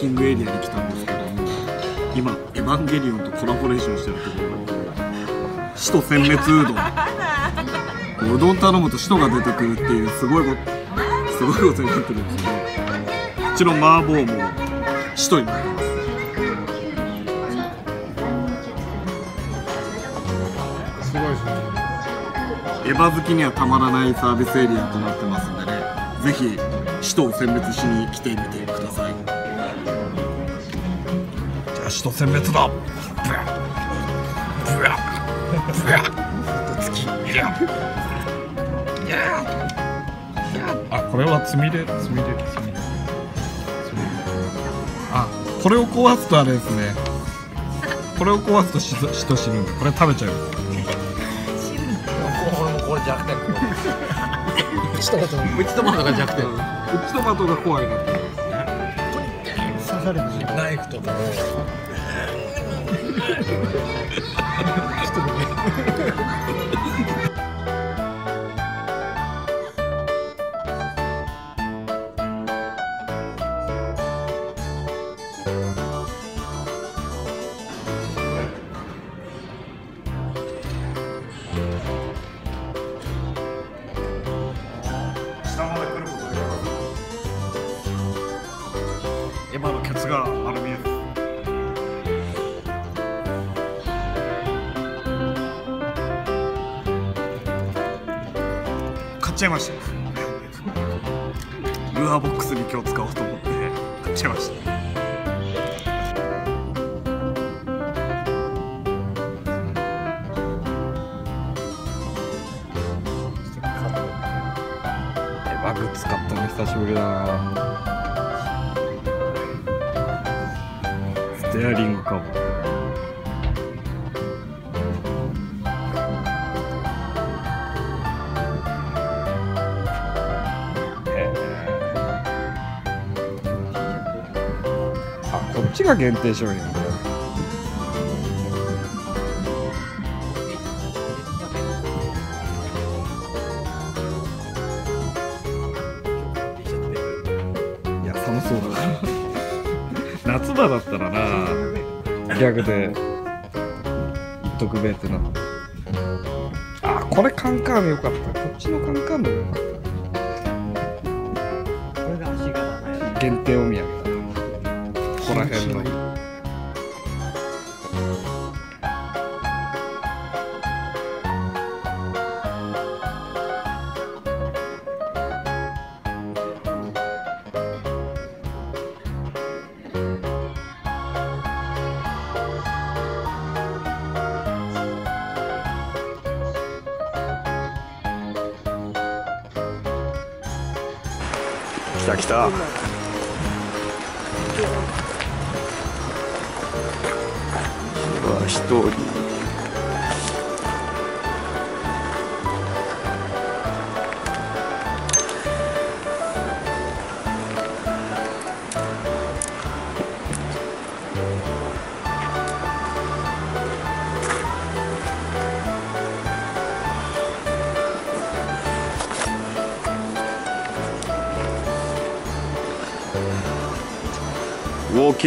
キングエリアに来たんですけども今エヴァンゲリオンとコラボレーションしてるところ使徒殲滅うどん。うどん頼むと使徒が出てくるっていうすごいことすごいことになってるんですけどこっちの麻婆も使徒になります。すごいですね。エヴァ好きにはたまらないサービスエリアとなってますんでねぜひ使徒を殲滅しに来てみてください。じゃあ使徒殲滅だ。ブラブラブラ月いやいやあこれはつみれつみれ。つみれ。あこれを壊すとあれですね。これを壊すとし人死ぬ。んでこれ食べちゃう。俺もこれ弱点。一言プチトマトが弱点。プチトマトが怖いなって。刺されてるナイフとかを下まちゃいました。ルアーボックスに今日使おうと思って買っちゃいました。エヴァグッズ買ったの久しぶりだな。ステアリングカバちが限定商品なんだいや寒そうだな。夏場だったらな。ギャグで言っとくべってな。あこれカンカームよかった。こっちのカンカームよかっこれが足柄のやた限定お土産だなここら辺の。来た来た。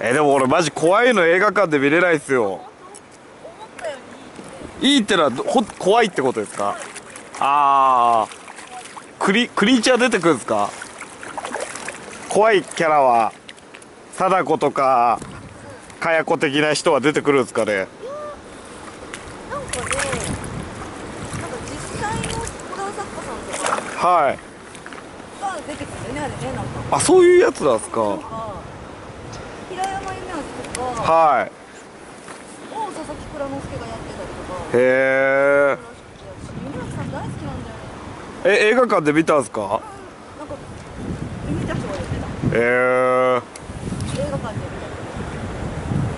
えでも俺マジ怖いの映画館で見れないっすよ。いいってのはどほ怖いってことですか？ああクリクリーチャー出てくるんですか？怖いキャラは貞子とかかや子的な人は出てくるんですかね？なんかねなんか実際のホラー作家さんとかはい。が出てくるんだよねあれねなんか。あそういうやつなんですかなんか平山夢明とかはい。を佐々木蔵之介がやってたりとか。へえさん大好きなんだよね。え映画館で見たんですか？なんか見た人が言ってた。へえ映画館で見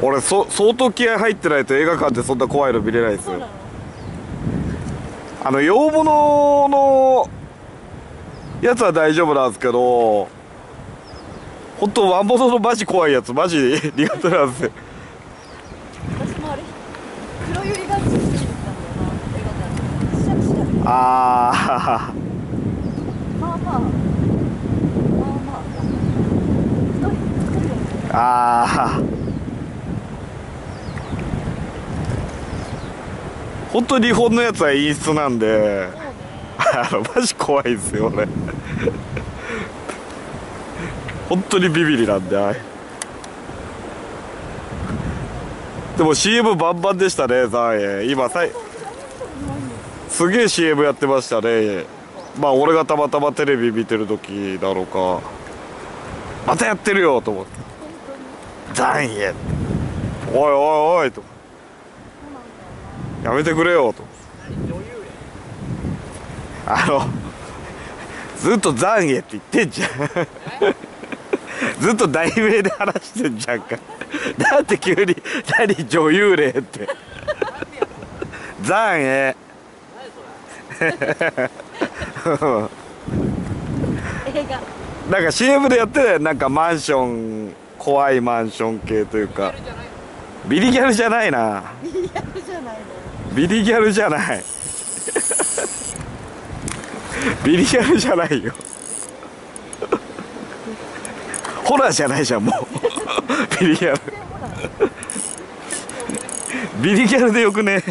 た俺そ相当気合入ってないと映画館でそんな怖いの見れないですよ。あの洋物のやつは大丈夫なんですけど本当和物のマジ怖いやつマジ苦手なんで すよ私もあれ黒百合んだよなあまあまあまあまあああ。あ本当日本のやつは陰湿なんで。ね。マジ怖いですよ俺本当にビビりなんであれでも CM バンバンでしたねザーエ。今さいすげえ CM やってましたね。まあ俺がたまたまテレビ見てる時なのか。またやってるよと思って。ザンエおいおいおいと。やめてくれよと。あのずっと残影って言ってんじゃん。ずっと題名で話してんじゃんか。だって急に何女優霊って。残影。なんか CM でやってたよ。なんかマンション怖いマンション系というか。ビリギャルじゃないな。リアルじゃないの。ビリギャルじゃない。ビリギャルじゃないよホラーじゃないじゃんもう。ビリギャル。ビリギャルでよくね。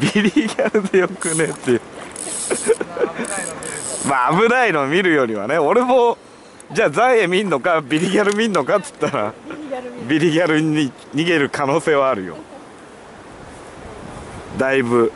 ビリギャルでよくねっていう。まあ危ないの見るよりはね俺もじゃあザイエ見んのかビリギャル見んのかっつったらビリギャルに逃げる可能性はあるよ。だいぶ。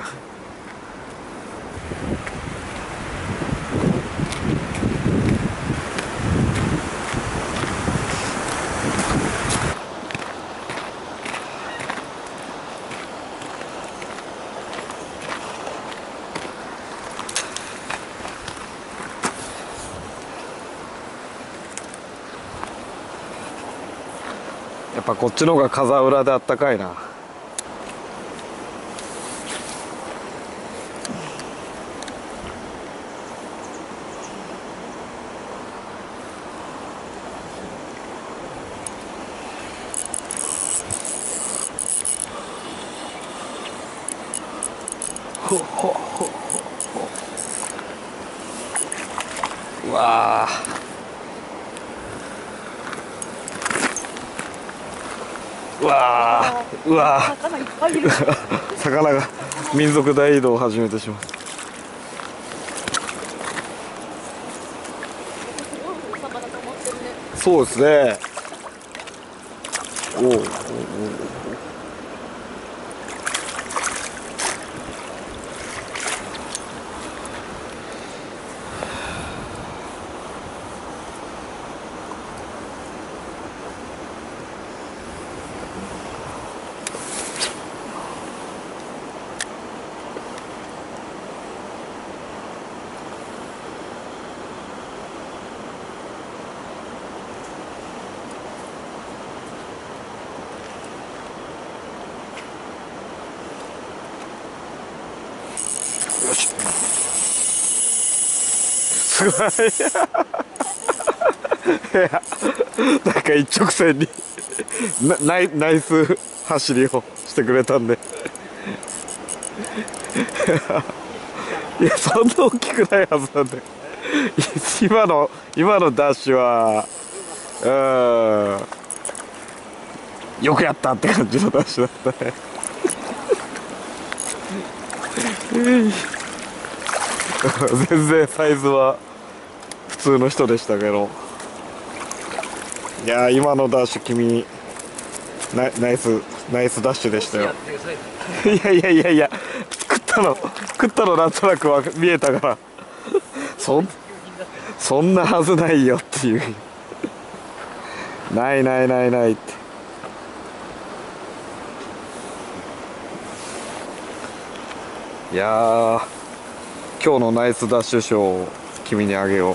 こっちの方が風裏であったかいな。うわあうわあ魚いっぱいいる。魚が民族大移動を始めてしまう。そうですね。おう。おうおごい。いやなんか一直線になナイナイス走りをしてくれたんで。いやそんな大きくないはずなんで。今の今のダッシュはうん。よくやったって感じのダッシュだったね。全然サイズは普通の人でしたけど。いやー今のダッシュ君ナナイスナイスダッシュでしたよ。いやいやいやいや食ったの食ったのなんとなくわ見えたから。そんそんなはずないよっていう。ないないないないって。いやー今日のナイスダッシュ賞を君にあげよう。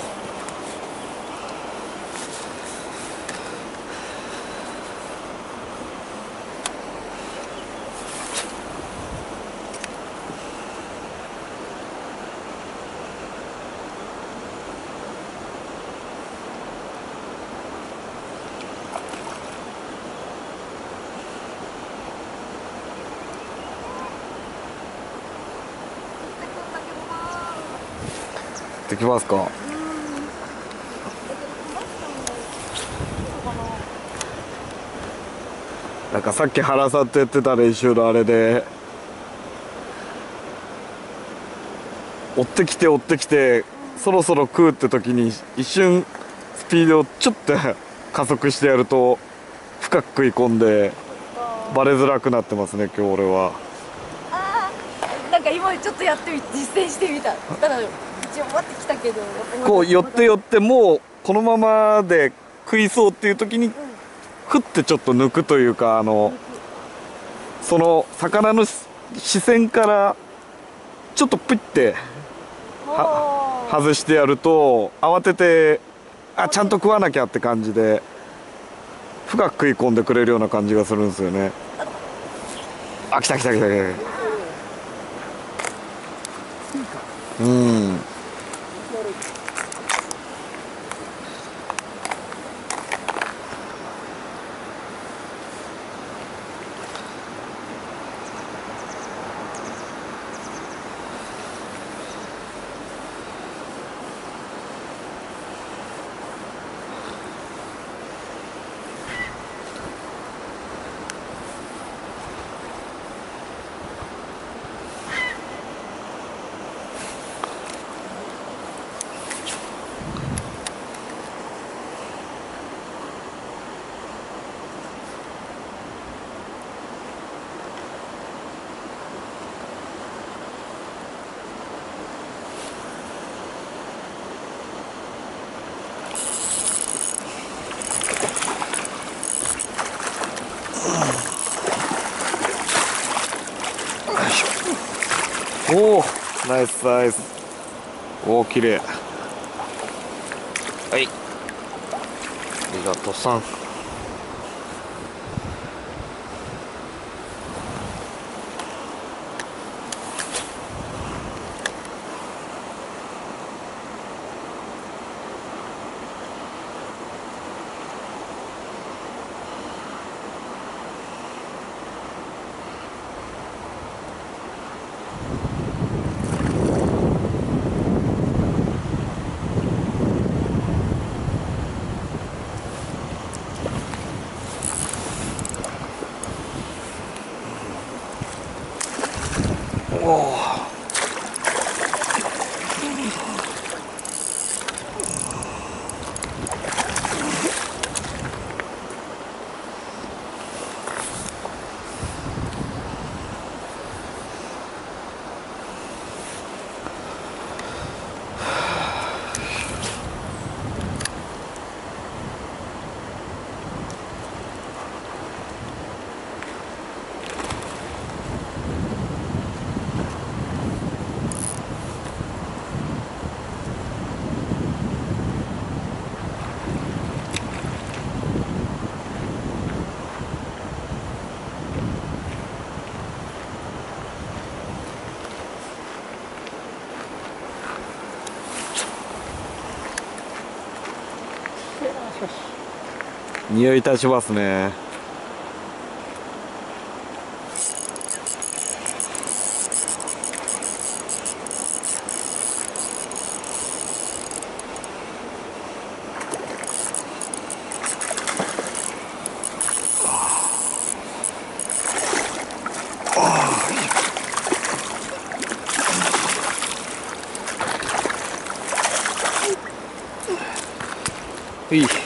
きますか。なんかさっき原さんとやってた練習のあれで追ってきて追ってきてそろそろ食うって時に一瞬スピードをちょっと加速してやると深く食い込んでバレづらくなってますね今日俺は。あーなんか今ちょっとやってみ実践してみた。ただ一応待ってきたけどこう寄って寄ってもうこのままで食いそうっていう時にふってちょっと抜くというかあのその魚の視線からちょっとプッては外してやると慌ててあちゃんと食わなきゃって感じで深く食い込んでくれるような感じがするんですよね。あ来た来た来た来たうんおおナイスナイス。おお綺麗。はい。ありがとうさん匂いいたしますね。いい。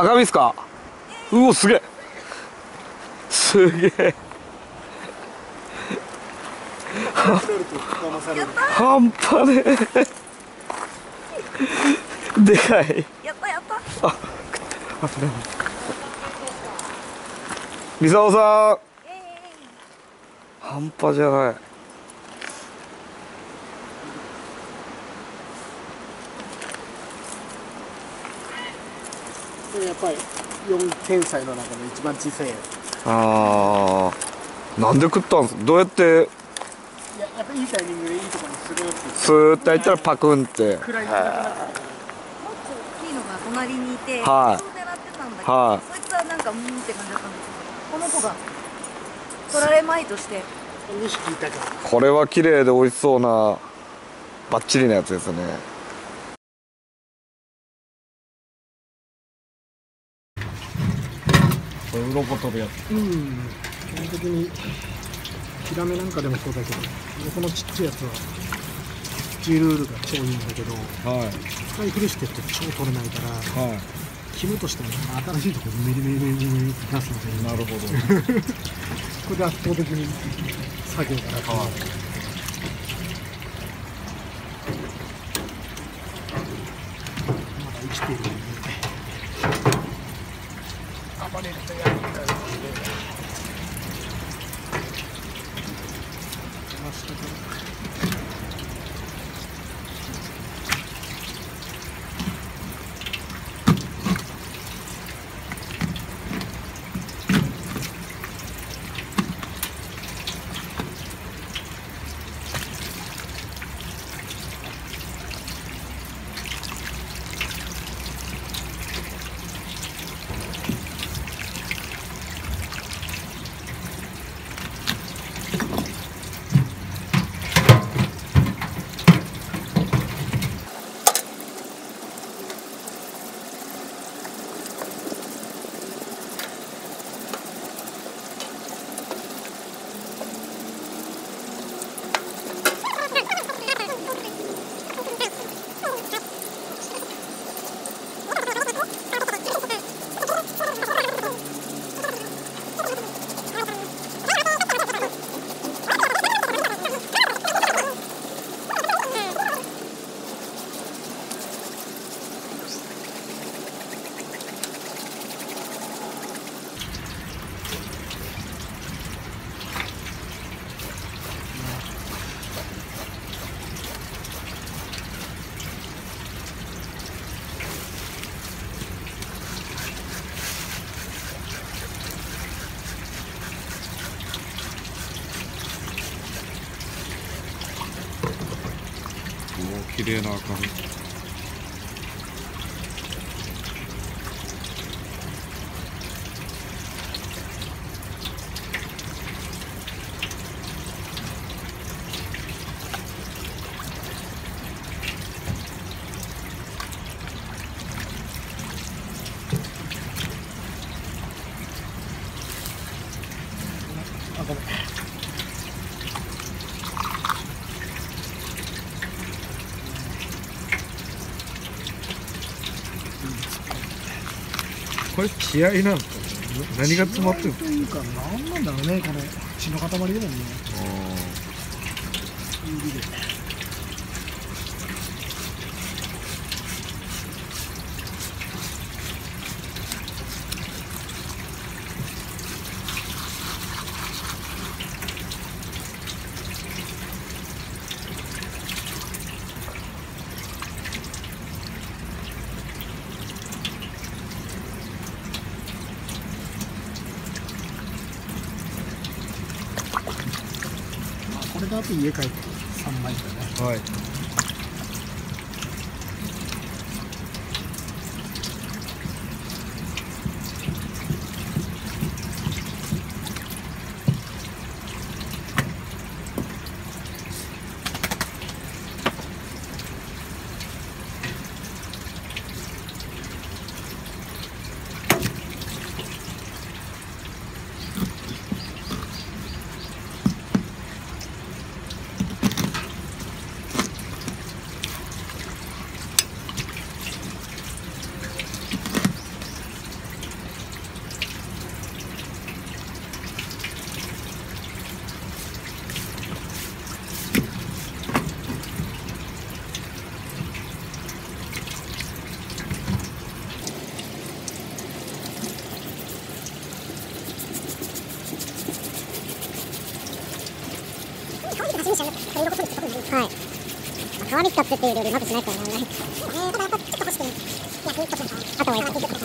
赤身っすか？うおすげえ。すげえ。半端ね。えでかい。やったやった。ミサオさん。え半端じゃないやっぱり4天才の中で一番小さいやあー。なんで食ったんす？どうやって？ついややっぱいいタイミングでいいところにするってスーッと入ったらパクンって。もっと大きいのが隣にいて、はい。それを狙ってたんだけど、はい。そいつはなんかうーんって感じだったんですけどこの子が取られまいとして。2匹いたからこれは綺麗で美味しそうなバッチリなやつですねうろこ取るやつうん。基本的にヒラメなんかでもそうだけどこのちっちゃいやつはスチールールが超いいんだけどはい。使い古してって超取れないからはい。肝としては新しいところにメリメリメリメリって出すので。なるほど。これで圧倒的に作業が楽になる。まだ生きているお綺麗な気合いなんですか何が詰まってるんですというか何なんだろうねこれ血の塊だもんねか指でれであと家帰って3枚だねはいはい。川に使ってていう料理まずしないからな。いー、ただやっぱちょっと欲しくない。焼きとかあとは焼き。あと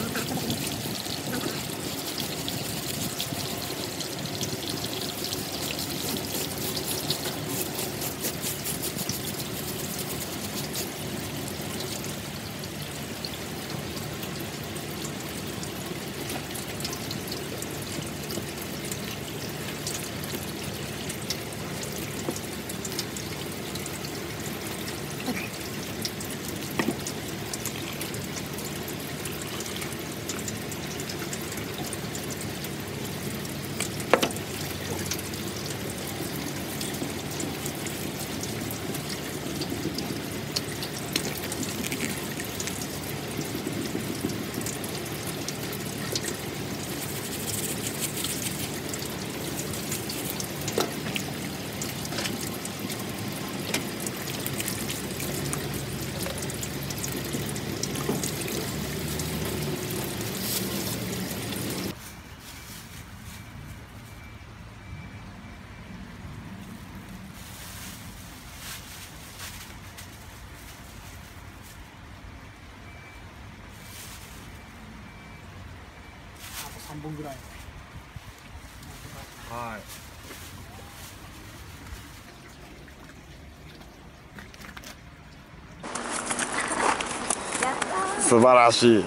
3本ぐらい。はい。素晴らしい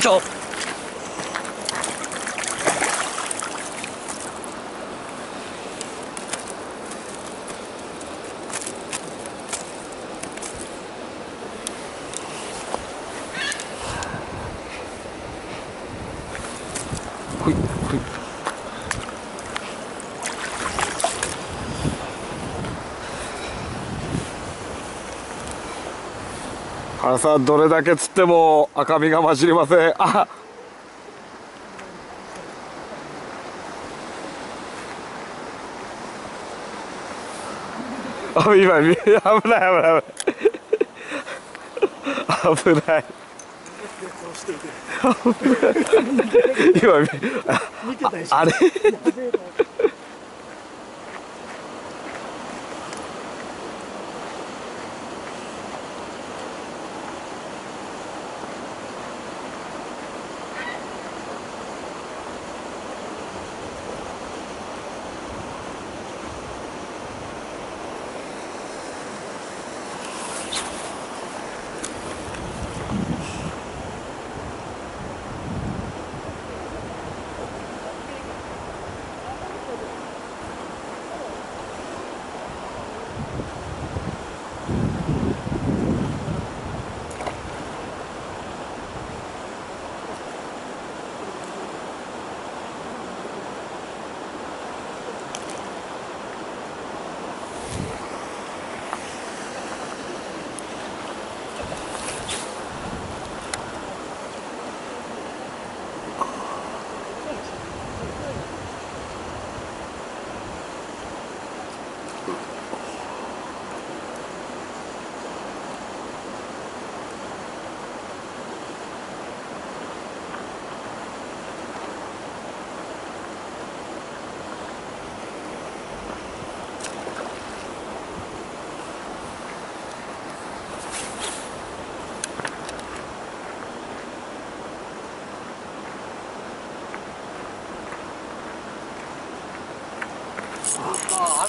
長原さんどれだけ釣っても赤みが混じりません。ああ今 危ない危ない危ない。危ない。今見見てたでしょあれ？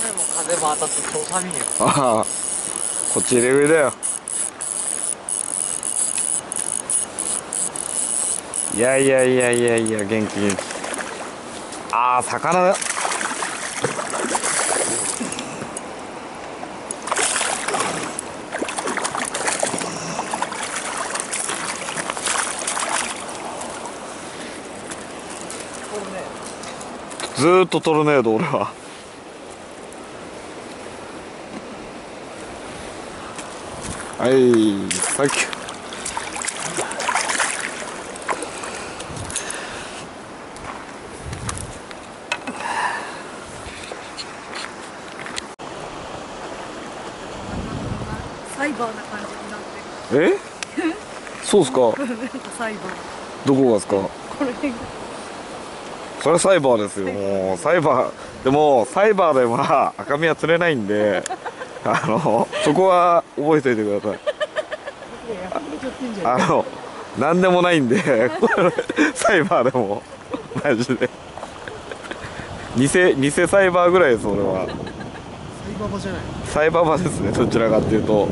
雨も風も当たって超寒いよああこっち入れ食いだよ。いやいやいやいやいや元気元気。ああ魚だ。ずーっとトルネード俺ははいサンキュー。サイバーな感じになってえ？そうっすか？サイバー。どこがですか？これが。それはサイバーですよもう。サイバー。でもサイバーでは赤身は釣れないんであのそこは覚えておいてください。あの何でもないんでサイバーでもマジで。偽偽サイバーぐらいです俺は。サイババじゃない？サイババですねどちらかっていうと。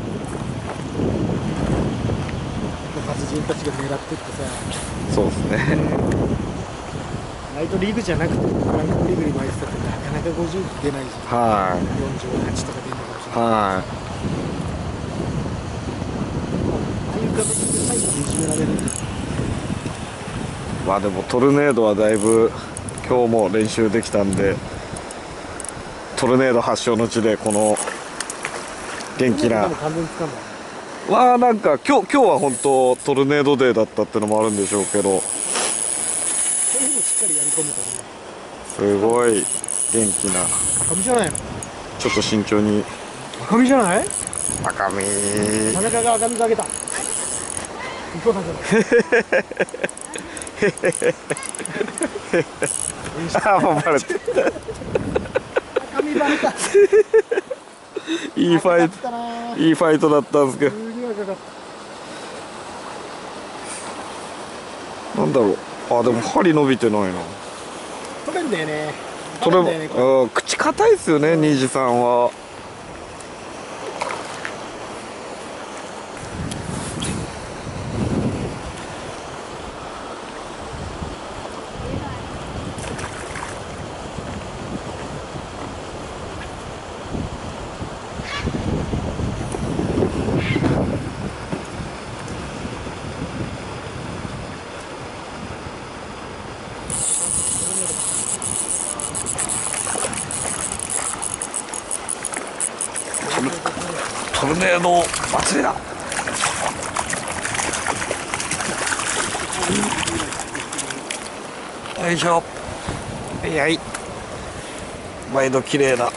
達人たちが狙ってってさ。そうですね。ライトリーグじゃなくてライトリーグに巻いてたってなかなか50出ないじゃん。は48とか出はああい。う形で最後にいじめられるっていまあでもトルネードはだいぶ今日も練習できたんでトルネード発祥の地でこの元気な。わあなんか今日今日は本当トルネードデーだったってのもあるんでしょうけど。すごい元気な。赤身じゃないのちょっと慎重に赤身じゃない？赤身。田中が赤身かけた。ああもうバレて赤身バレた。いいファイトいいファイトだったんですけど。なんだろう。あでも針伸びてないな。取れんだよね。取れんだよね口硬いですよね虹さんはトルネード祭りだよいしょはいはい毎度綺麗な。ト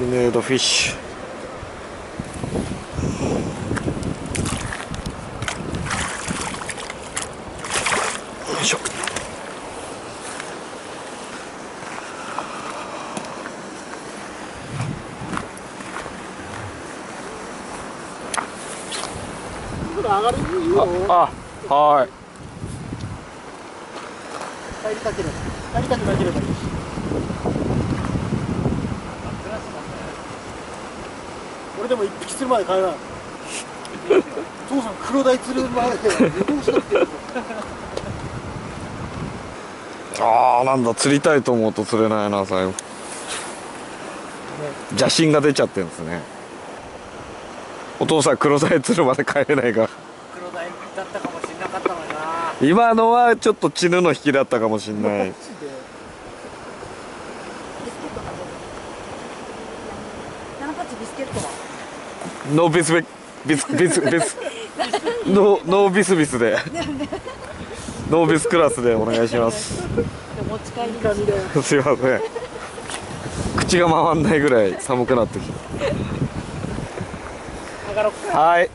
ルネードフィッシュ。よいしょ。これ上がるいいよあはい。帰りたければ帰りたくなければいいし俺でも一匹するまで帰らない 父さん黒鯛釣るまで。どうしたああなんだ釣りたいと思うと釣れないな最後。邪神が出ちゃってるんですね。お父さん黒鯛釣るまで帰れないか。ら黒鯛だったかもしれなかったのにな。今のはちょっと血ぬの引きだったかもしんない ナナパチビスケットはノービスビビスビスビス。ノーノービスビスで。ノービスクラスでお願いします。持ち帰り感じだよすいません。口が回んないぐらい寒くなってき上がろうた。はい。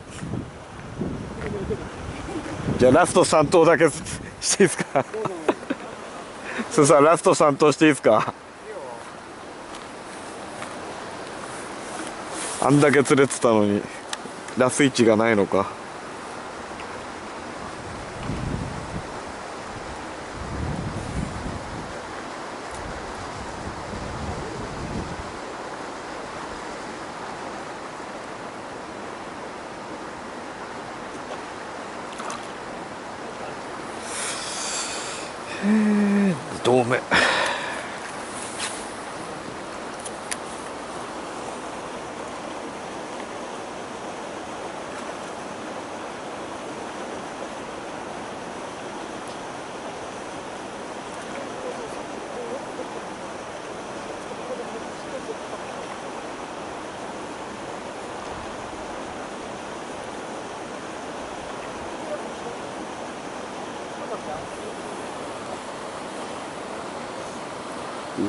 じゃあラスト3投だけしていいですか？すーさん。ラスト3投していいですか？あんだけ釣れてたのにラスイチがないのか。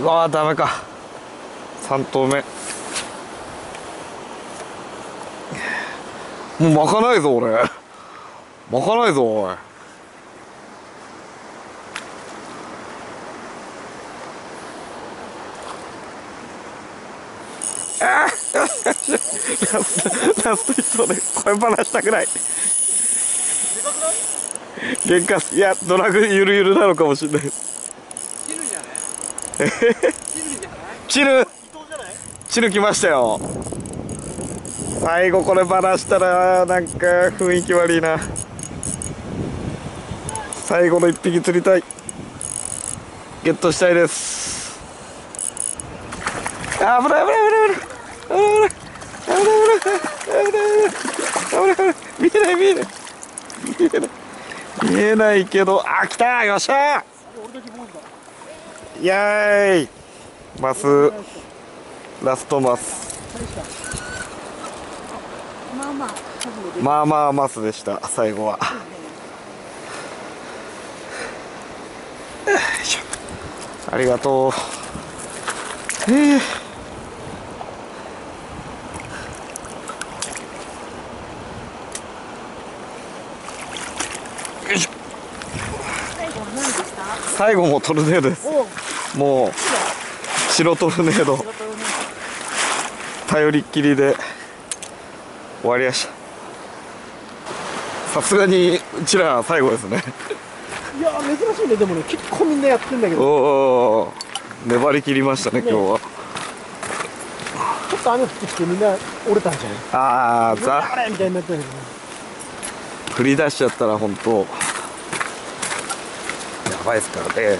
うわーダメか。3投目。もう巻かないぞ俺。巻かないぞおい。あーラストラスで声離したくない。限界い？やドラグゆるゆるなのかもしれないんじゃない切るんじゃない チル。チル来ましたよ。最後これバラしたらなんか雰囲気悪いな。最後の一匹釣りたい。ゲットしたいです。あ危ない危ない危ない危ない。危ない危ない危ない危ない危ない危ない。危ない見えない見えない。見えない。見えないけど。あ来たよっしゃイエーイ。マス。ラストマス。まあまあまあまあマスでした。最後は。しょ。ありがとう。ええよいしょ。最後何でした最後もトルネードですもう白トルネード頼りっきりで終わりまし。たさすがにうちら最後ですね。いや珍しいね。でもね結構みんなやってんだけおどお粘り切りましたね今日は。ちょっと雨降ってきてみんな折れたんじゃない？ああざ。あれみたいになったけどね。振り出しちゃったら本当。やばいですからね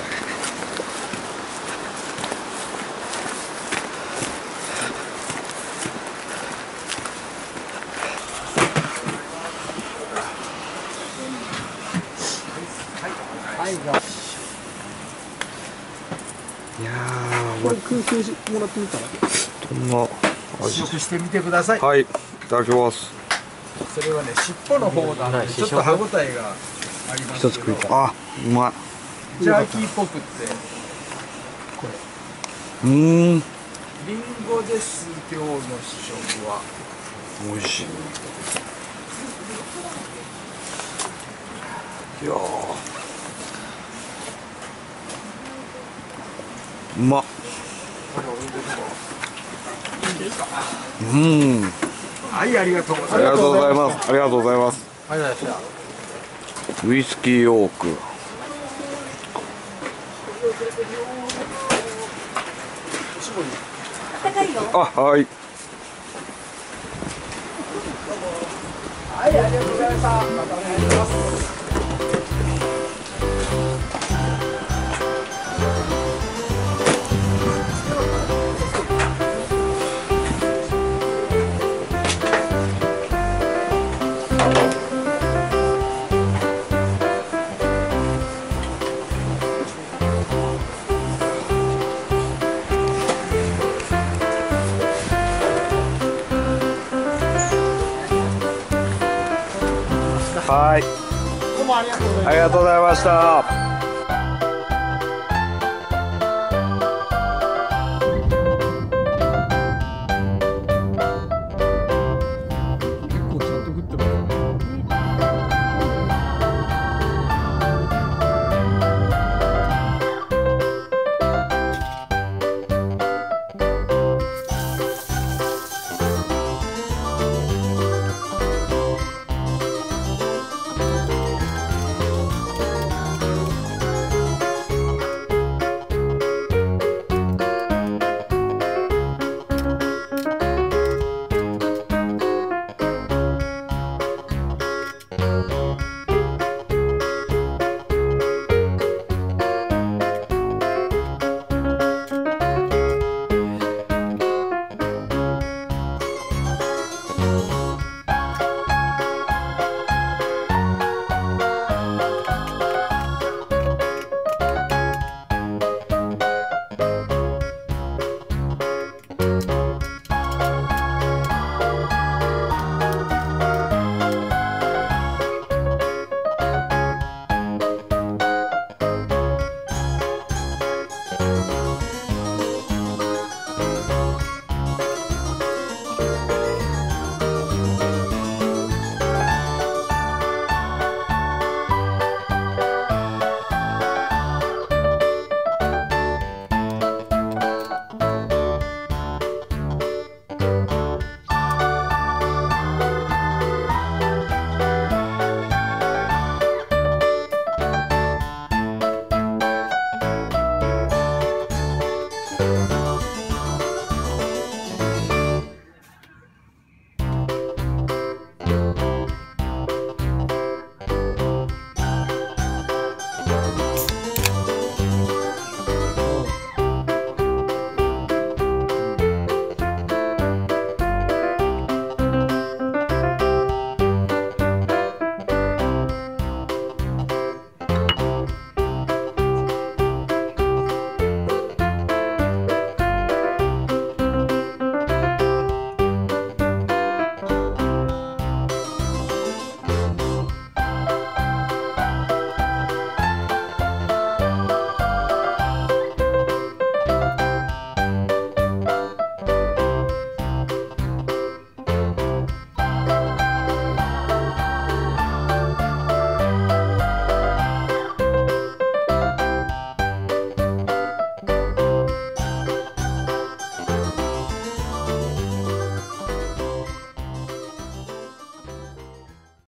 いやこれ燻製しもらってみたら？ーどんな味試食してみてください。はいいただきます。それはね尻尾の方なのでちょっと歯ごたえがありますけど。あうまい。ジャーキーっぽくって。うーん。リンゴです今日の試食は。美味しい。いやーうまっうん。はいありがとうございます。がとうございますありがとうございます。ありがとうございましたウイスキーオーク。あはい。はいありがとうございましたまたお願いしますありがとうございました。